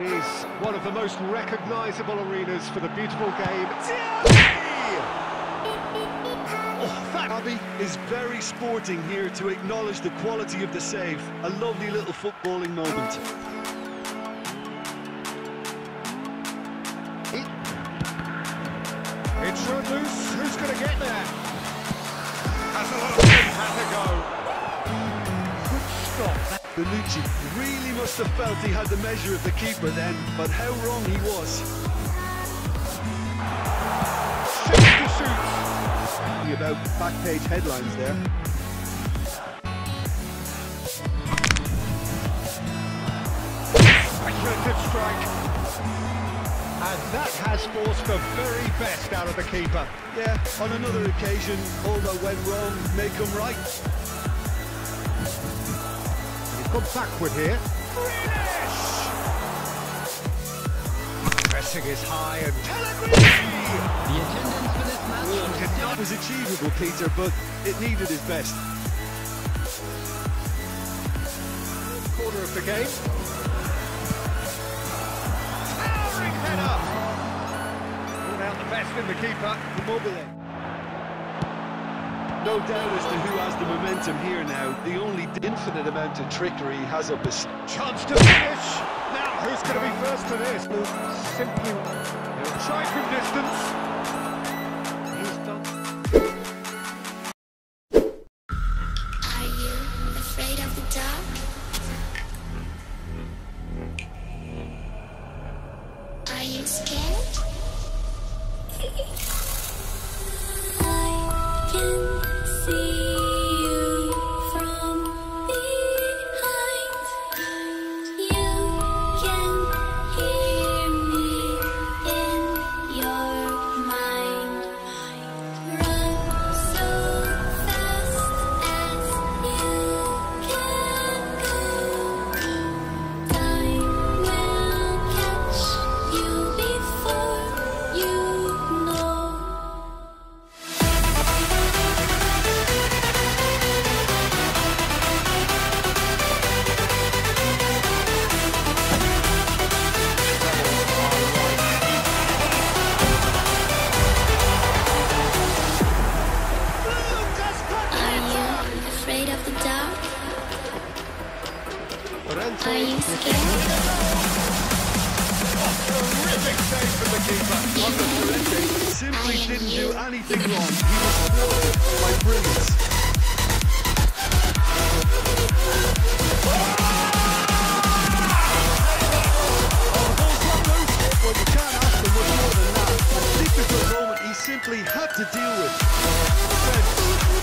is one of the most recognisable arenas for the beautiful game. Oh, that Bobby is very sporting here to acknowledge the quality of the save. A lovely little footballing moment. It's run loose. Who's going to get there? Has a lot of has a go. Stop. Bonucci really must have felt he had the measure of the keeper then, but how wrong he was. About back page headlines there. Speculative strike. And that has forced the very best out of the keeper. Yeah, on another occasion, all that went wrong may come right. He's gone backward here. Grealish! Pressing is high and Pellegrini! The attendance for this match It was achievable, Peter, but it needed his best. Corner of the game. Towering header! Brought out the best in the keeper. Immobile. No doubt as to who has the momentum here now. The only infinite amount of trickery he has up his... Chance to finish! Now, who's going to be first to this? Simply, he'll try from distance. He's done. Are you afraid of the dark? Are you scared? I can see Are you scared? Llorente simply didn't do anything wrong. He was thwarted by brilliance. Moment he simply had to deal with.